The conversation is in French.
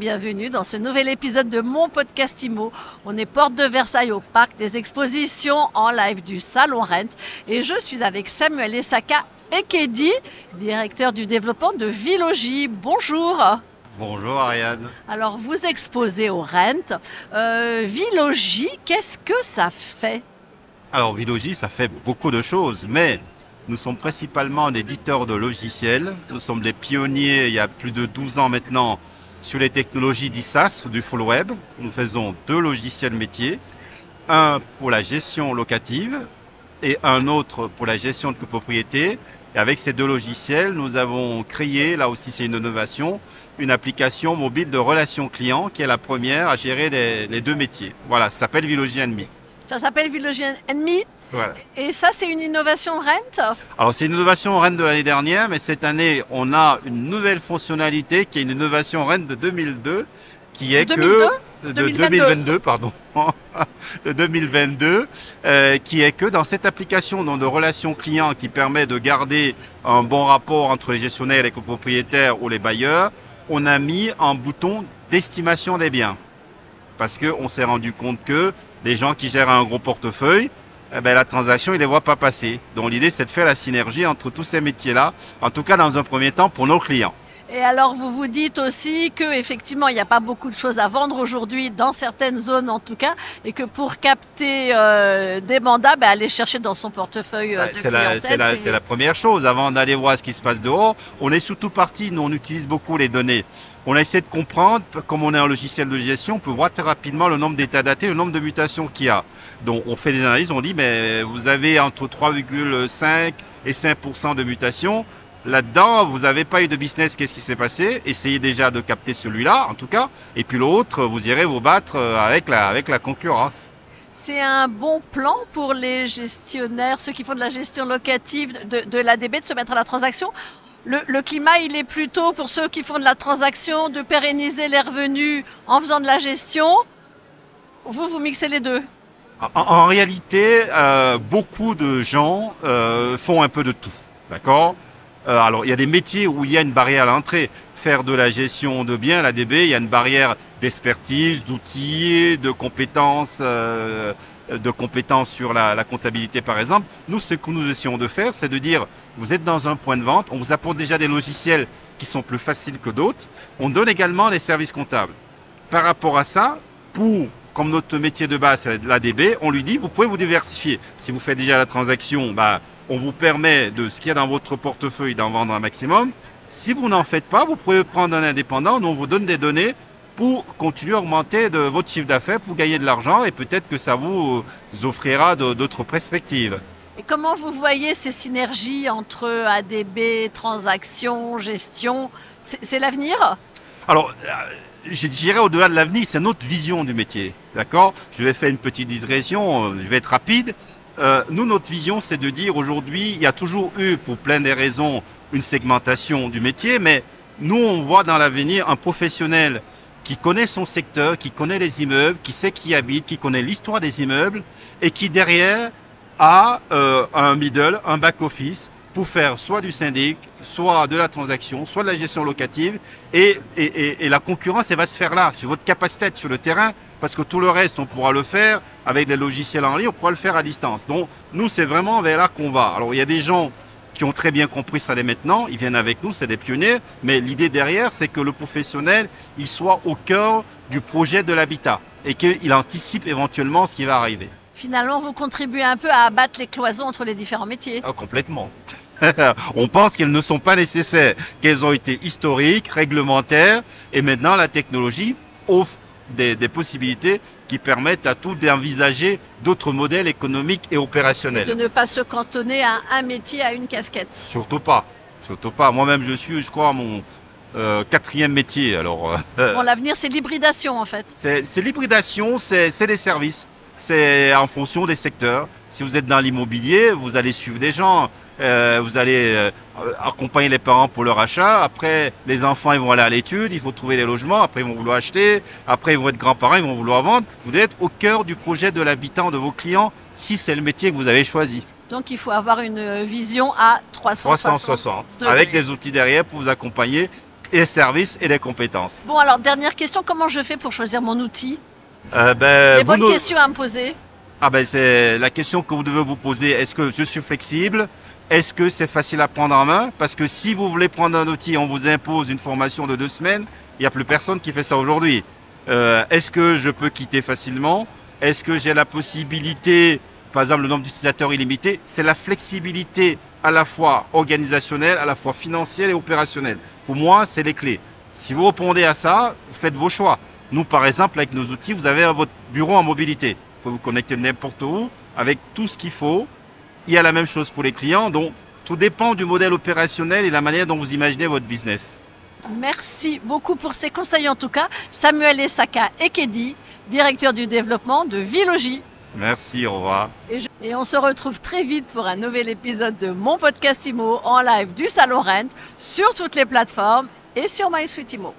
bienvenue dans ce nouvel épisode de mon podcast IMO. On est porte de Versailles au parc des expositions en live du Salon Rent et je suis avec Samuel Esaka Ekedi, directeur du développement de Villogie. Bonjour. Bonjour Ariane. Alors vous exposez au Rent. Euh, qu'est-ce que ça fait? Alors Villogie, ça fait beaucoup de choses, mais nous sommes principalement un éditeur de logiciels. Nous sommes des pionniers il y a plus de 12 ans maintenant sur les technologies d'ISAS ou du full web. Nous faisons deux logiciels métiers. Un pour la gestion locative et un autre pour la gestion de copropriété. Et avec ces deux logiciels, nous avons créé, là aussi c'est une innovation, une application mobile de relations clients qui est la première à gérer les, deux métiers. Voilà, ça s'appelle Villogie Enemy. Ça s'appelle Villogie Enemy et ça, c'est une innovation Rent? Alors, c'est une innovation Rent de l'année dernière, mais cette année, on a une nouvelle fonctionnalité qui est une innovation Rent de 2002, qui est que de 2022, pardon, de 2022, euh, qui est que dans cette application de relations clients qui permet de garder un bon rapport entre les gestionnaires, les copropriétaires ou les bailleurs, on a mis un bouton d'estimation des biens. Parce qu'on s'est rendu compte que les gens qui gèrent un gros portefeuille, eh ben, la transaction, ils ne les voient pas passer. Donc l'idée, c'est de faire la synergie entre tous ces métiers-là, en tout cas dans un premier temps pour nos clients. Et alors, vous vous dites aussi que effectivement, il n'y a pas beaucoup de choses à vendre aujourd'hui, dans certaines zones en tout cas, et que pour capter euh, des mandats, ben, aller chercher dans son portefeuille euh, de c'est la, c'est la, première chose. Avant d'aller voir ce qui se passe dehors, on est surtout parti, nous on utilise beaucoup les données. On a essayé de comprendre, comme on est un logiciel de gestion, on peut voir très rapidement le nombre d'états datés, le nombre de mutations qu'il y a. Donc on fait des analyses, on dit, mais vous avez entre 3,5 et 5% de mutations. Là-dedans, vous n'avez pas eu de business, qu'est-ce qui s'est passé? Essayez déjà de capter celui-là, en tout cas. Et puis l'autre, vous irez vous battre euh, avec la, avec la concurrence. C'est un bon plan pour les gestionnaires, ceux qui font de la gestion locative de, de l'ADB, de se mettre à la transaction? Le, le, climat, il est plutôt pour ceux qui font de la transaction, de pérenniser les revenus en faisant de la gestion. Vous, vous mixez les deux? En, réalité, euh, beaucoup de gens euh, font un peu de tout. D'accord? Euh, alors, il y a des métiers où il y a une barrière à l'entrée. Faire de la gestion de biens, l'ADB, il y a une barrière d'expertise, d'outils, de compétences, euh, de compétences sur la, la, comptabilité, par exemple. Nous, ce que nous essayons de faire, c'est de dire, vous êtes dans un point de vente, on vous apporte déjà des logiciels qui sont plus faciles que d'autres. On donne également des services comptables. Par rapport à ça, pour comme notre métier de base, c'est l'ADB, on lui dit, vous pouvez vous diversifier. Si vous faites déjà la transaction, bah, on vous permet de ce qu'il y a dans votre portefeuille d'en vendre un maximum. Si vous n'en faites pas, vous pouvez prendre un indépendant, on vous donne des données pour continuer à augmenter de votre chiffre d'affaires, pour gagner de l'argent et peut-être que ça vous offrira d'autres perspectives. Et comment vous voyez ces synergies entre ADB, transactions, gestion? C'est l'avenir? Alors, euh, je dirais au-delà de l'avenir, c'est notre vision du métier. D'accord? Je vais faire une petite digression, je vais être rapide. Euh, nous, notre vision, c'est de dire aujourd'hui, il y a toujours eu, pour plein de raisons, une segmentation du métier, mais nous, on voit dans l'avenir un professionnel qui connaît son secteur, qui connaît les immeubles, qui sait qui habite, qui connaît l'histoire des immeubles, et qui derrière a euh, un middle, un back-office, pour faire soit du syndic, soit de la transaction, soit de la gestion locative. Et, et, et, la concurrence, elle va se faire là, sur votre capacité sur le terrain, parce que tout le reste, on pourra le faire avec les logiciels en ligne, on pourra le faire à distance. Donc, nous, c'est vraiment vers là qu'on va. Alors, il y a des gens qui ont très bien compris ça dès maintenant, ils viennent avec nous, c'est des pionniers, mais l'idée derrière, c'est que le professionnel, il soit au cœur du projet de l'habitat et qu'il anticipe éventuellement ce qui va arriver. Finalement, vous contribuez un peu à abattre les cloisons entre les différents métiers. Ah, complètement. on pense qu'elles ne sont pas nécessaires, qu'elles ont été historiques, réglementaires, et maintenant la technologie offre des, possibilités qui permettent à tout d'envisager d'autres modèles économiques et opérationnels. De ne pas se cantonner à un métier, à une casquette. Surtout pas. Surtout pas. Moi-même, je suis, je crois, mon euh, quatrième métier. Alors, euh, bon, l'avenir, c'est l'hybridation, en fait. C'est l'hybridation, c'est des services. C'est en fonction des secteurs. Si vous êtes dans l'immobilier, vous allez suivre des gens. Euh, vous allez euh, accompagner les parents pour leur achat. Après, les enfants, ils vont aller à l'étude, il faut trouver des logements. Après, ils vont vouloir acheter. Après, ils vont être grands-parents, ils vont vouloir vendre. Vous devez être au cœur du projet de l'habitant de vos clients si c'est le métier que vous avez choisi. Donc, il faut avoir une vision à 360. 360. Avec des outils derrière pour vous accompagner et services et des compétences. Bon, alors, dernière question, comment je fais pour choisir mon outil? Euh, ben, Les bonnes nous- questions à me poser. Ah ben c'est la question que vous devez vous poser. Est-ce que je suis flexible? Est-ce que c'est facile à prendre en main? Parce que si vous voulez prendre un outil, on vous impose une formation de deux semaines. Il n'y a plus personne qui fait ça aujourd'hui. Euh, Est-ce que je peux quitter facilement? Est-ce que j'ai la possibilité, par exemple, le nombre d'utilisateurs illimité? C'est la flexibilité à la fois organisationnelle, à la fois financière et opérationnelle. Pour moi, c'est les clés. Si vous répondez à ça, faites vos choix. Nous, par exemple, avec nos outils, vous avez votre bureau en mobilité. Vous pouvez vous connecter n'importe où avec tout ce qu'il faut. Il y a la même chose pour les clients. Donc, tout dépend du modèle opérationnel et la manière dont vous imaginez votre business. Merci beaucoup pour ces conseils en tout cas. Samuel Esaka Ekedi, directeur du développement de Vilogie. Merci, au revoir. Et, je- et on se retrouve très vite pour un nouvel épisode de mon podcast IMO en live du Salon Rent sur toutes les plateformes et sur MySuite IMO.